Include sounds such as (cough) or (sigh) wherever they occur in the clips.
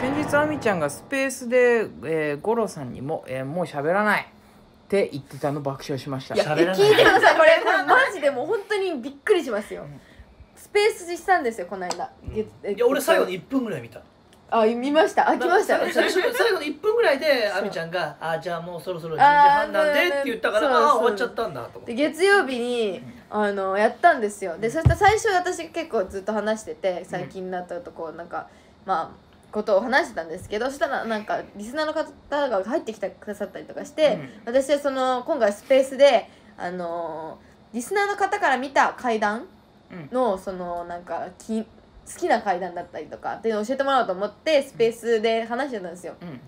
先日あみちゃんがスペースで、えー、五郎さんにも、えー、もう喋らないって言ってたの爆笑しました。いや喋らない。聞いてください。これこれマジでもう本当にびっくりしますよ。スペースしたんですよこの間。月いや俺最後の1分ぐらい見た。あ見ました。あ来ました。最最初最後の1分ぐらいで亜美ちゃんが「あじゃあもうそろそろ10時半なんで」って言ったからああー終わっちゃったんだと思って。で月曜日にあのやったんですよ。でそしたら最初私結構ずっと話してて最近だったとこうなんかまあことを話してたんですけどそしたらなんかリスナーの方が入ってきてくださったりとかして、私はその今回スペースであのリスナーの方から見た階段のそのなんかき好きな階段だったりとかっていうのを教えてもらおうと思ってスペースで話してたんですよ。うん。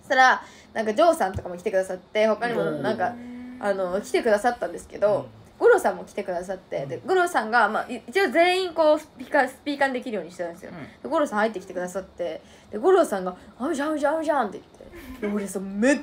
そしたらなんかジョーさんとかも来てくださって他にもなんかあの来てくださったんですけど、五郎さんも来てくださってで五郎さんが、まあ、い一応全員こうスピーカースピーカーにできるようにしてたんですよ。で五郎さん入ってきてくださってで五郎さんが「あみちゃんあみちゃんあみちゃん」って言って。で俺さめっ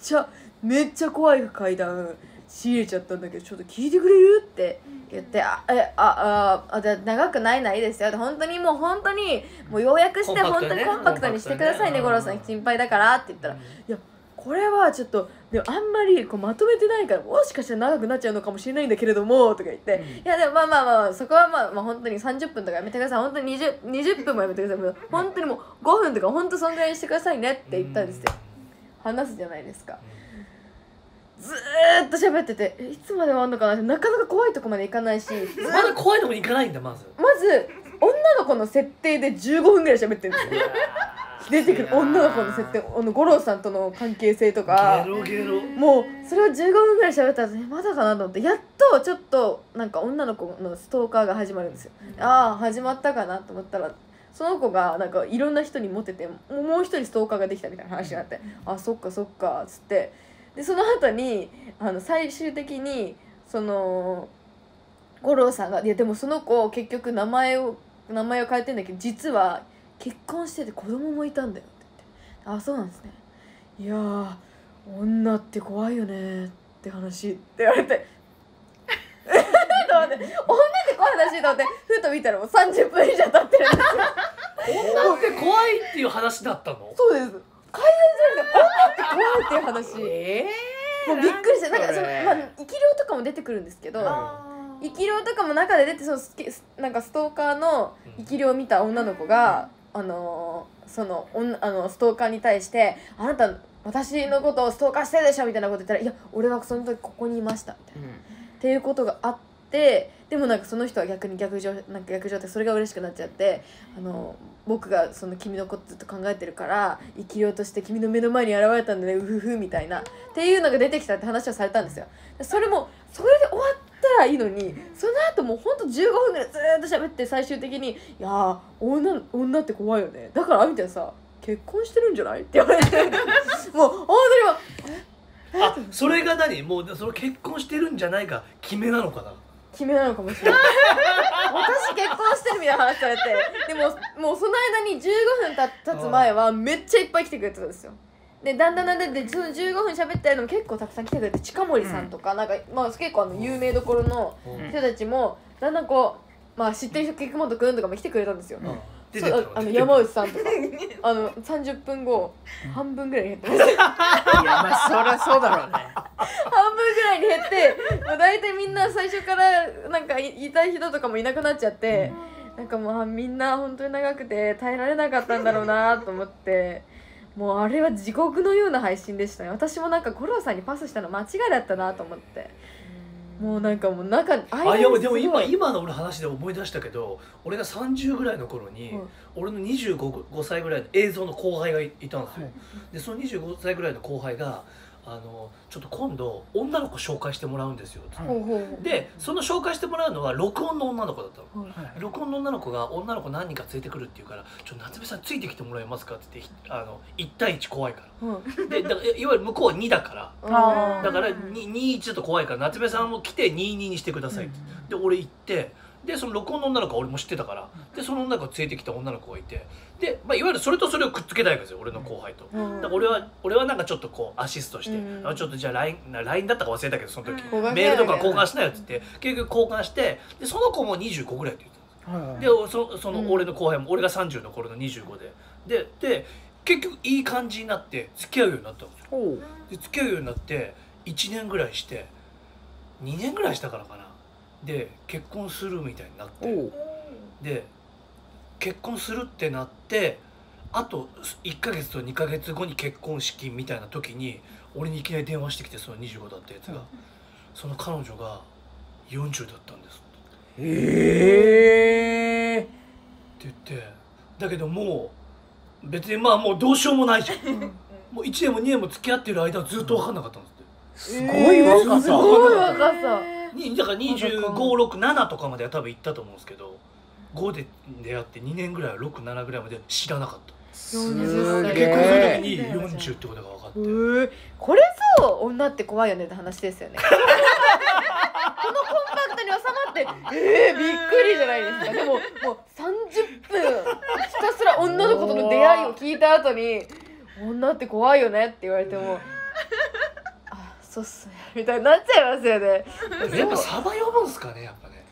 ちゃめっちゃ怖い階段仕入れちゃったんだけどちょっと聞いてくれる？って言って「あえあああで長くないないですよ」で本当にもう本当にもう要約して本当にコンパクトにしてくださいね五郎さん心配だからって言ったら「いやこれはちょっとでもあんまりこうまとめてないからもしかしたら長くなっちゃうのかもしれないんだけれども」とか言って「いやでもまあまあまあそこはまあ、まあ、本当に30分とかやめてください。本当に 20, 20分もやめてください。もう本当にもう5分とか本当そんぐらいにしてくださいね」って言ったんですよ。話すじゃないですか。ずーっと喋っててえいつまで終わんのかななかなか怖いとこまでいかないし。ず (laughs) まだ怖いとこに行かないんだまず。まず女の子の設定で15分ぐらい喋ってるんですよ。出てくる女の子の設定。あの五郎さんとの関係性とか。もうそれを15分ぐらい喋ったらえまだかなと思って。やっとちょっとなんか女の子のストーカーが始まるんですよ。ああ始まったかなと思ったらその子がなんかいろんな人にモテてもうもう一人ストーカーができたみたいな話になって。あそっかそっかっつって。でその後にあの最終的にその五郎さんが「いやでもその子結局名前を名前を変えてんだけど実は結婚してて子供もいたんだよ」って言って「あそうなんですね。いやー女って怖いよね」って話って言われて。(laughs) と思って女って怖い話と思ってふと見たらもう30分以上経ってるんですよ。女って怖いっていう話だったの？そうです。階段じゃなくて女って怖いっていう話。えもうびっくりしてなんかその、まあ、生き量とかも出てくるんですけど生き量とかも中で出てそのスケなんかストーカーの生き量を見た女の子が、あのーそのおんあのストーカーに対して「あなた私のことをストーカーしてるでしょ」みたいなこと言ったら「いや俺はその時ここにいました」みたいな。っていうことがあってでもなんかその人は逆に逆上なんか逆上ってそれが嬉しくなっちゃってあの僕がその君のことずっと考えてるから生きようとして君の目の前に現れたんだねうふふみたいな。っていうのが出てきたって話をされたんですよ。でそれもそれで終わったらいいのにその後もうほんと15分ぐらいずーっと喋って最終的に「いやー女女って怖いよね。だからあみたいなさ結婚してるんじゃない?」って言われて。(laughs) もう本当にもうあそれが何？もうその結婚してるんじゃないが決めなのかな？決めなのかもしれない。私結婚してるみたいな話されて。でももうその間に15分た経つ前はめっちゃいっぱい来てくれてたんですよでだんだんだんだんでその15分喋ってるのも結構たくさん来てくれて近森さんとか、なんか、まあ、結構あの有名どころのうん。人たちもだんだんこう、まあ、知ってる人菊本君とかも来てくれたんですよ、うん。出そうああの山内さんとか。(laughs) あの30分後半分ぐらいに減ってましたいやまあそりゃそうだろうね。(laughs) 半分ぐらいに減ってもう大体みんな最初からなんかいいたい人とかもいなくなっちゃって、なんかもうあみんな本当に長くて耐えられなかったんだろうなと思ってもうあれは地獄のような配信でしたね。私もなんか五郎さんにパスしたの間違いだったなと思って。もうなんかもう中あいやでも今い今の俺話で思い出したけど俺が30ぐらいの頃に、うん。俺の25 5歳ぐらいの映像の後輩がいいたんですよ、でその25歳ぐらいの後輩があのちょっと今度女の子紹介してもらうんですよ。ってほうほう。ほうでその紹介してもらうのは録音の女の子だったの。はい。録音の女の子が女の子何人か連れてくるっていうから「ちょ夏目さんついてきてもらえますか?」って言ってあの1対1怖いから。うん。でだからいわゆる向こうは2だから。だから21ちょっと怖いから夏目さんも来て22にしてくださいって。で俺行ってでその録音の女の子は俺も知ってたからでその女の子が連れてきた女の子がいてで、まあ、いわゆるそれとそれをくっつけたいわけですよ俺の後輩と。うんだから俺は俺はなんかちょっとこうアシストして、うんあちょっとじゃあ LINE, LINE だったか忘れたけどその時、交換しないメールとか交換しなよって言って結局交換してでその子も25ぐらいって言ってはいはいでそその俺の後輩も、俺が30の頃の25で。でで結局いい感じになって付き合うようになったんですよ。で付き合うようになって1年ぐらいして2年ぐらいしたからかなで結婚するみたいになって。で結婚するってなってあと1ヶ月と2ヶ月後に結婚式みたいな時に俺にいきなり電話してきてその25だったやつが、うん。その彼女が40だったんです。ってええって言ってだけどもう別にまあもうどうしようもないじゃん。もう1年も2年も付き合ってる間はずっと分かんなかったんですって。すごい若さ。すごい若さにだから2567とかまでは多分行ったと思うんですけど5で出会って2年ぐらい67ぐらいまで知らなかった。す40でげ結婚するえ時に40ってことが分かって。これぞ女って怖いよねって話ですよね。(laughs) このコンパクトに収まってえー、びっくりじゃないですか。でももう30分ひたすら女の子との出会いを聞いた後に女って怖いよねって言われてもあそうっすね。みたいになっちゃいますよね。(laughs) やっぱサバ呼ぶんすかねやっぱね。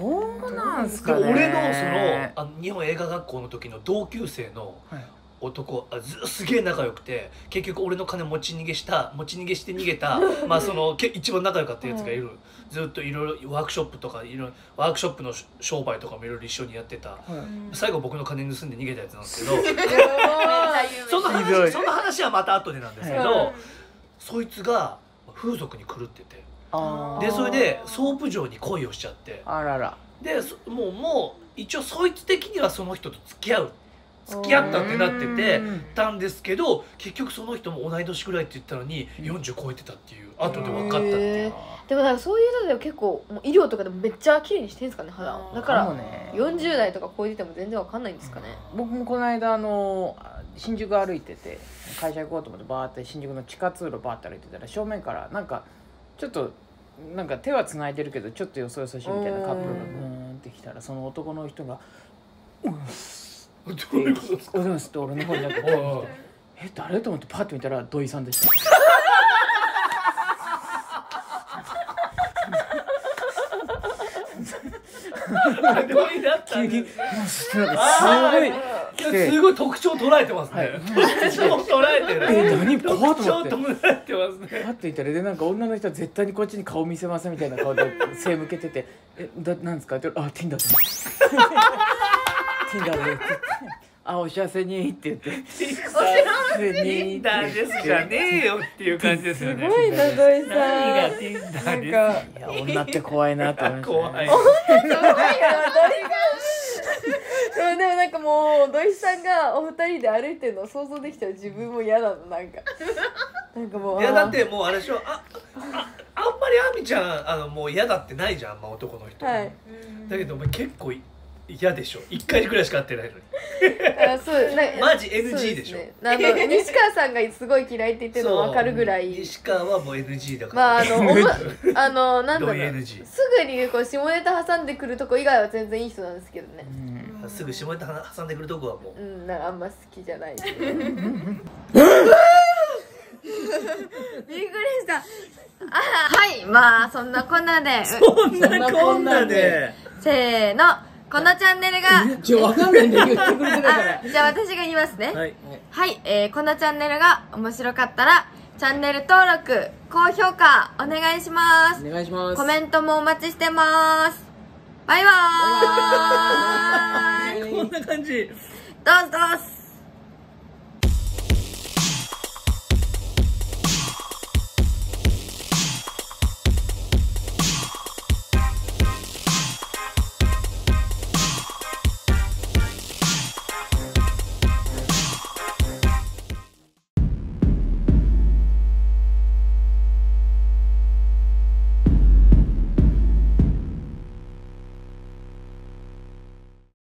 どうなんすでかね。俺のそのあの日本映画学校の時の同級生のはい。男あずすげえ仲良くて結局俺の金持ち逃げした持ち逃げして逃げた (laughs) まあそのけ一番仲良かったやつがいる、ずっといろいろワークショップとかいろいろワークショップのし商売とかもいろいろ一緒にやってた。はい。最後僕の金盗んで逃げたやつなんですけど。(laughs) その話その話はまた後でなんですけど、はいそいつが風俗に狂ってて。でそれでソープ嬢に恋をしちゃって。あらら。でそもうもう一応そいつ的にはその人と付き合う。付き合ったってなっててうん。たんですけど結局その人も同い年ぐらいって言ったのに40超えてたっていう後で分かったっていう。でもなんかそういうのでも結構もう医療とかでもめっちゃ綺麗にしてんすかね肌をだかからもらね。40代とか超えてても全然わかんないんですかね。僕もこの間あの新宿歩いてて会社行こうと思ってバーって新宿の地下通路バーって歩いてたら正面からなんかちょっとなんか手はつないでるけどちょっとよそよそしいみたいなカップルがブーンって来たらその男の人が「うん」すかおはようございますって俺の方になんかおいおいえ誰？と思ってパッて見たら土井さんでした。(laughs) すごい来て。すごい特徴捉えてますね、はい。特徴捉えてる。え何怖と思って。捉えてますね。パッていたらでなんか女の人は絶対にこっちに顔見せませんみたいな顔で (laughs) 背向けてて「えだなんですか?」って言ったら「あ Tinder です」Tinder で」(laughs) って言って「あお幸せに」って言って「幸せティに」ンダーですじゃねえよっていう感じですよね。すごいな土井さん。何がティンダーですなんかいや女って怖いなと思いました、ね、怖い。すごいでもでもなんかもう土井さんがお二人で歩いてるのを想像できたら自分も嫌なのなんか。(laughs) なんかもういやだってもうあれでしょ。あああんまり亜美ちゃんあのもう嫌だってないじゃんあんま男の人、はい。だけどお前結構嫌でしょ。1回ぐらいしか会ってないのに。あそう (laughs) マジ NG でしょ。すね。あの西川さんがすごい嫌いって言ってるの分かるぐらい。西川はもう NG だかまああら、のおもあのなんだろう。すぐにこう下ネタ挟んでくるとこ以外は全然いい人なんですけどね。うんすぐ下ネタ挟んでくるとこはもう。うんなんかあんま好きじゃない。びっくりした。あはいまあそんなこんなで。こんなこんなで。せーのこのチャンネルが。ちょわかんないんだ言ってくれてないから。あじゃあ私が言いますね。はい。はい、えーこのチャンネルが面白かったらチャンネル登録高評価お願いします。お願いします。コメントもお待ちしてますバイバーイ。(laughs) こんな感じ。どうぞどうぞ